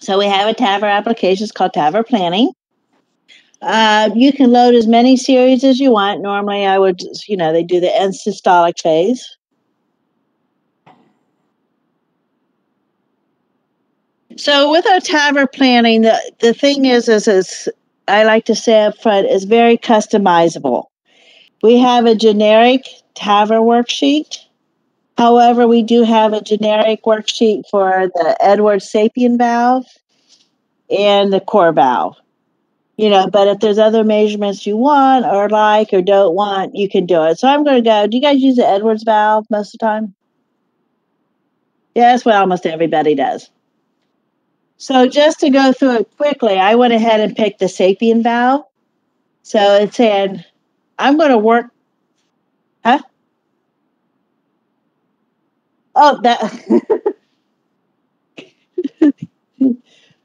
So we have a TAVR application. It's called TAVR Planning. Uh, you can load as many series as you want. Normally, I would, you know, they do the end systolic phase. So with our TAVR planning, the, the thing is, is, is I like to say up front, is very customizable. We have a generic TAVR worksheet. However, we do have a generic worksheet for the Edwards sapien valve and the core valve. You know, but if there's other measurements you want or like or don't want, you can do it. So I'm going to go. Do you guys use the Edwards valve most of the time? That's what almost everybody does. So just to go through it quickly, I went ahead and picked the sapien valve. So it said, I'm going to work. Oh, that.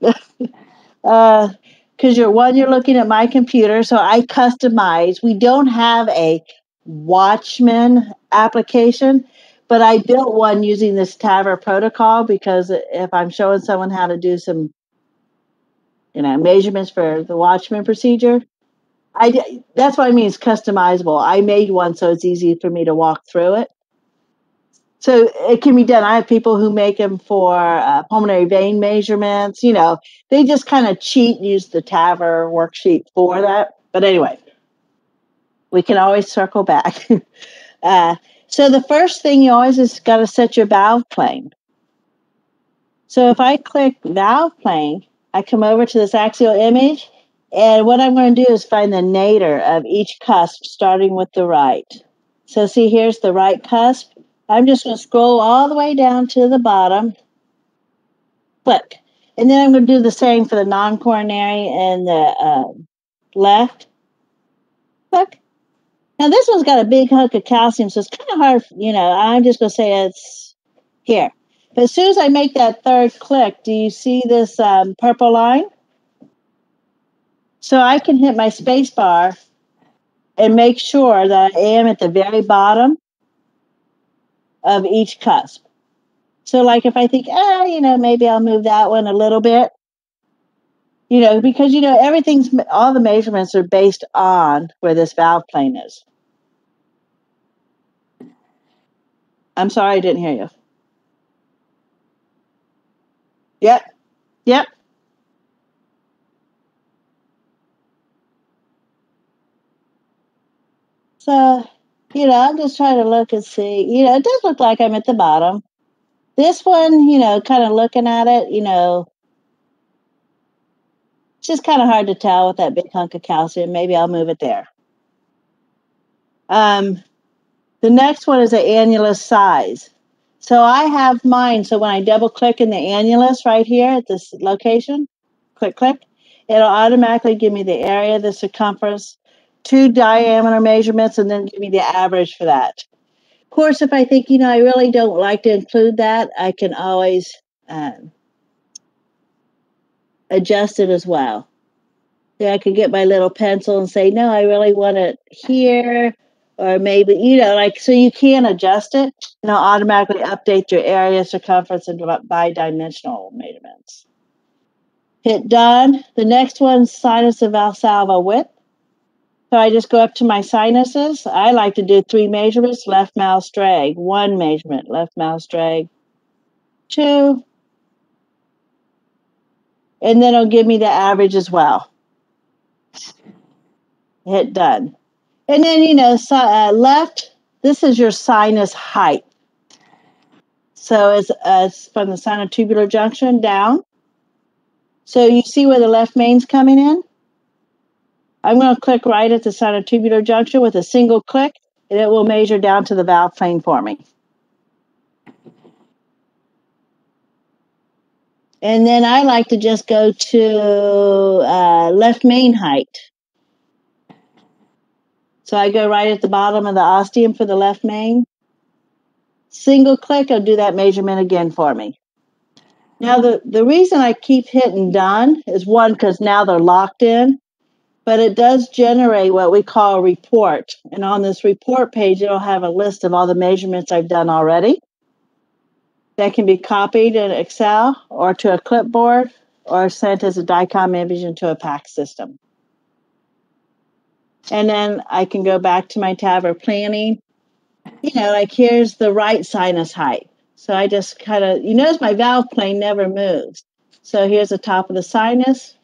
uh, because you're one, you're looking at my computer, so I customize. We don't have a Watchman application. But I built one using this TAVR protocol because if I'm showing someone how to do some, you know, measurements for the Watchman procedure, I that's what I mean. It's customizable. I made one so it's easy for me to walk through it. So it can be done. I have people who make them for uh, pulmonary vein measurements. You know, they just kind of cheat and use the TAVR worksheet for that. But anyway, we can always circle back. uh, so the first thing you always is got to set your valve plane. So if I click valve plane, I come over to this axial image, and what I'm going to do is find the nadir of each cusp starting with the right. So see, here's the right cusp. I'm just going to scroll all the way down to the bottom, click. And then I'm going to do the same for the non-coronary and the uh, left. Click. Now this one's got a big hunk of calcium, so it's kind of hard, you know, I'm just going to say it's here. But as soon as I make that third click, do you see this um, purple line? So I can hit my space bar and make sure that I am at the very bottom of each cusp. So like if I think, ah, you know, maybe I'll move that one a little bit, you know, because, you know, everything's, all the measurements are based on where this valve plane is. I'm sorry, I didn't hear you. Yep. Yep. So, you know, I'm just trying to look and see. You know, it does look like I'm at the bottom. This one, you know, kind of looking at it, you know, it's just kind of hard to tell with that big hunk of calcium. Maybe I'll move it there. Um, the next one is the annulus size. So I have mine. So when I double click in the annulus right here at this location, click, click, it'll automatically give me the area, the circumference, two diameter measurements, and then give me the average for that. Of course, if I think, you know, I really don't like to include that, I can always um, adjust it as well. So I could get my little pencil and say, no, I really want it here, or maybe, you know, like, so you can adjust it and it'll automatically update your area, circumference, and bidimensional measurements. Hit done. The next one, sinus of Valsalva width. So I just go up to my sinuses. I like to do three measurements left mouse drag, one measurement, left mouse drag, two, and then it'll give me the average as well. Hit done. And then, you know, so, uh, left, this is your sinus height. So it's, uh, it's from the sinotubular junction down. So you see where the left main's coming in? I'm going to click right at the sinotubular junction with a single click, and it will measure down to the valve plane for me. And then I like to just go to uh, left main height. So I go right at the bottom of the ostium for the left main. Single click, I'll do that measurement again for me. Now, the, the reason I keep hitting done is one, because now they're locked in, but it does generate what we call a report. And on this report page, it'll have a list of all the measurements I've done already that can be copied in Excel or to a clipboard or sent as a DICOM image into a PACS system. And then I can go back to my TAVR planning. You know, like here's the right sinus height. So I just kind of, you notice my valve plane never moves. So here's the top of the sinus.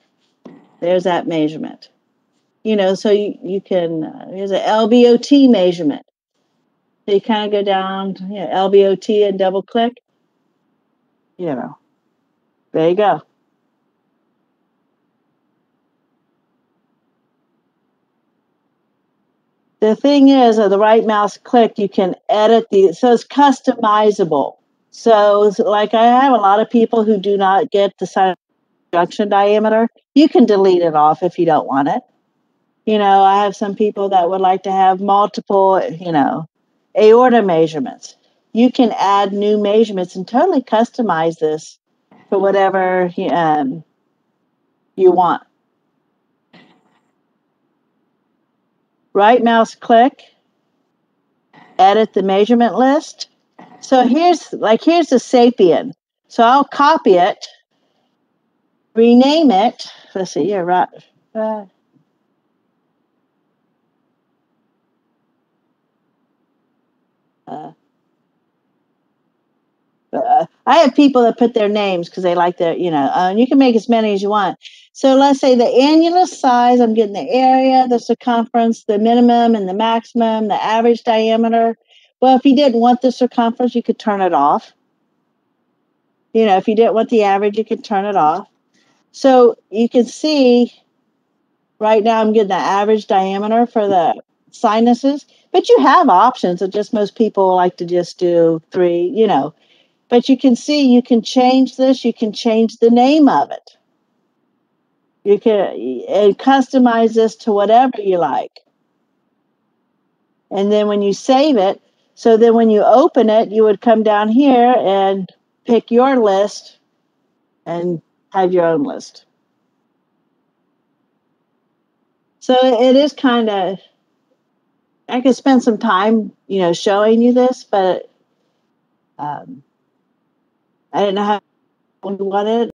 There's that measurement. You know, so you, you can, uh, here's an LVOT measurement. So you kind of go down, you know, LVOT and double click. You know, there you go. The thing is, with the right mouse click, you can edit the, so it's customizable. So, like, I have a lot of people who do not get the sinus junction diameter. You can delete it off if you don't want it. You know, I have some people that would like to have multiple, you know, aorta measurements. You can add new measurements and totally customize this for whatever um, you want. Right mouse click, edit the measurement list. So here's like here's the sapien. So I'll copy it, rename it. Let's see, yeah, right. Uh, uh, uh, I have people that put their names because they like their, you know, uh, and you can make as many as you want. So let's say the annulus size, I'm getting the area, the circumference, the minimum and the maximum, the average diameter. Well, if you didn't want the circumference, you could turn it off. You know, if you didn't want the average, you could turn it off. So you can see right now I'm getting the average diameter for the sinuses, but you have options. It just most people like to just do three, you know. But you can see you can change this, you can change the name of it. You can customize this to whatever you like. And then when you save it, so then when you open it, you would come down here and pick your list and have your own list. So it is kind of, I could spend some time, you know, showing you this, but um, I didn't know how you wanted